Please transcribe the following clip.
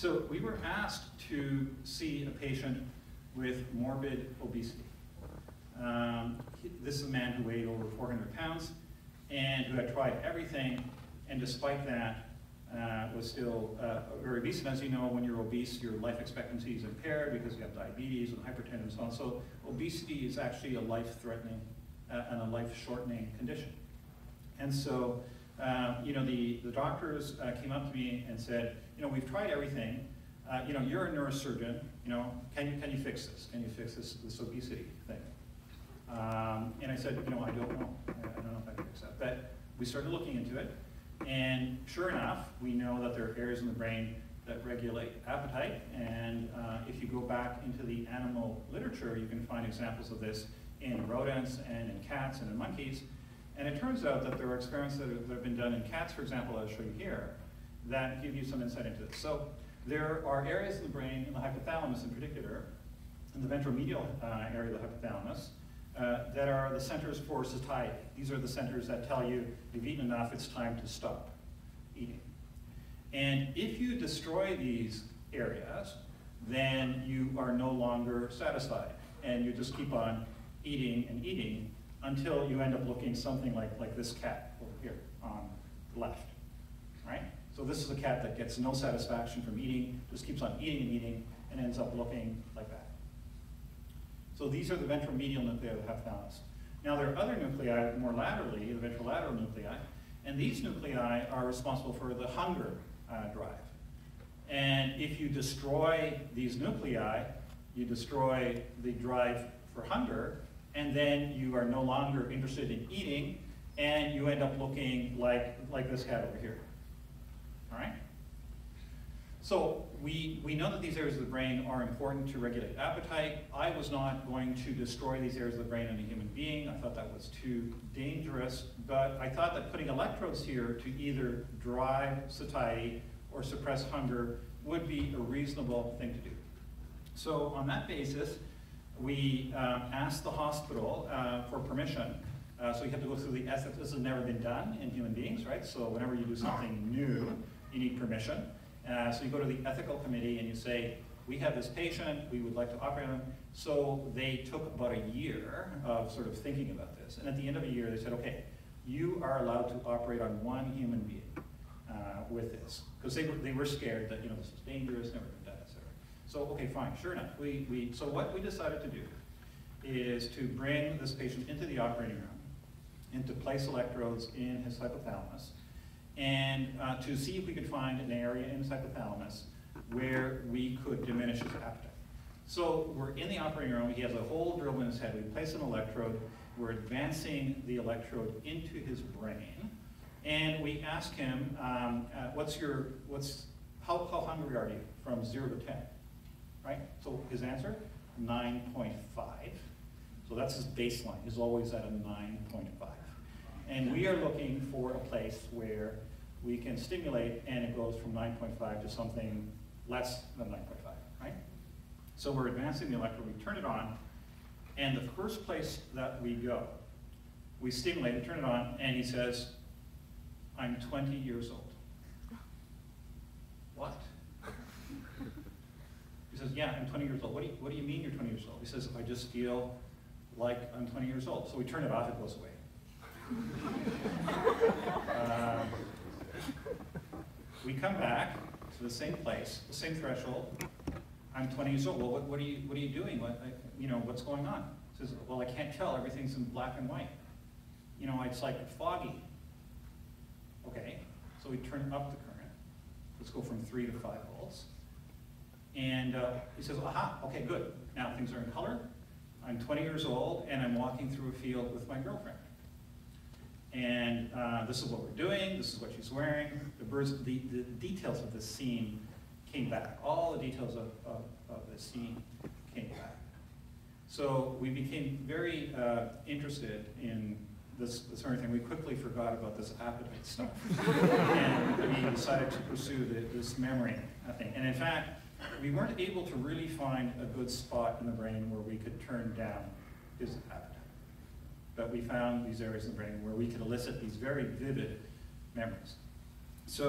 So we were asked to see a patient with morbid obesity. Um, this is a man who weighed over 400 pounds and who had tried everything, and despite that, uh, was still uh, very obese. And as you know, when you're obese, your life expectancy is impaired because you have diabetes and hypertension and so on. So obesity is actually a life-threatening uh, and a life-shortening condition. And so, uh, you know, the, the doctors uh, came up to me and said, you know, we've tried everything. Uh, you know, you're a neurosurgeon. You know, can you can you fix this? Can you fix this this obesity thing? Um, and I said, you know, I don't know. I, I don't know if I can fix that. But we started looking into it, and sure enough, we know that there are areas in the brain that regulate appetite. And uh, if you go back into the animal literature, you can find examples of this in rodents and in cats and in monkeys. And it turns out that there are experiments that have, that have been done in cats, for example, I'll show you here, that give you some insight into this. So there are areas in the brain, in the hypothalamus in particular, in the ventromedial uh, area of the hypothalamus, uh, that are the centers for satiety. These are the centers that tell you you've eaten enough, it's time to stop eating. And if you destroy these areas, then you are no longer satisfied. And you just keep on eating and eating until you end up looking something like, like this cat over here on the left, right? So this is a cat that gets no satisfaction from eating, just keeps on eating and eating, and ends up looking like that. So these are the ventromedial nuclei of the hypothalamus. Now there are other nuclei more laterally, the ventrolateral nuclei, and these nuclei are responsible for the hunger uh, drive. And if you destroy these nuclei, you destroy the drive for hunger, and then you are no longer interested in eating, and you end up looking like, like this cat over here. All right? So we, we know that these areas of the brain are important to regulate appetite. I was not going to destroy these areas of the brain in a human being. I thought that was too dangerous. But I thought that putting electrodes here to either drive satiety or suppress hunger would be a reasonable thing to do. So on that basis, we um, asked the hospital uh, for permission. Uh, so you have to go through the ethics. This has never been done in human beings, right? So whenever you do something new, you need permission. Uh, so you go to the ethical committee and you say, we have this patient, we would like to operate on him. So they took about a year of sort of thinking about this. And at the end of a year, they said, okay, you are allowed to operate on one human being uh, with this. Because they were, they were scared that, you know, this is dangerous, never been done. So, okay, fine, sure enough. We, we, so what we decided to do is to bring this patient into the operating room and to place electrodes in his hypothalamus and uh, to see if we could find an area in his hypothalamus where we could diminish his appetite. So we're in the operating room, he has a hole drilled in his head, we place an electrode, we're advancing the electrode into his brain, and we ask him, um, uh, what's your, what's, how, how hungry are you from zero to 10? Right? So his answer, 9.5. So that's his baseline, he's always at a 9.5. And we are looking for a place where we can stimulate and it goes from 9.5 to something less than 9.5, right? So we're advancing the electrode, we turn it on, and the first place that we go, we stimulate and turn it on, and he says, I'm 20 years old. What? He says, yeah, I'm 20 years old. What do you, what do you mean you're 20 years old? He says, I just feel like I'm 20 years old. So we turn it off, it goes away. Um, we come back to the same place, the same threshold. I'm 20 years old. Well, what, what are you what are you doing? What, I, you know, what's going on? He says, well, I can't tell. Everything's in black and white. You know, it's like foggy. Okay, so we turn up the current. Let's go from three to five volts. And uh, he says, aha, okay, good. Now things are in color. I'm 20 years old and I'm walking through a field with my girlfriend. And uh, this is what we're doing, this is what she's wearing. The birds, the, the details of the scene came back. All the details of, of, of the scene came back. So we became very uh, interested in this, this sort of thing. We quickly forgot about this appetite stuff. and we decided to pursue the, this memory thing. And in fact, we weren't able to really find a good spot in the brain where we could turn down his appetite. But we found these areas in the brain where we could elicit these very vivid memories. So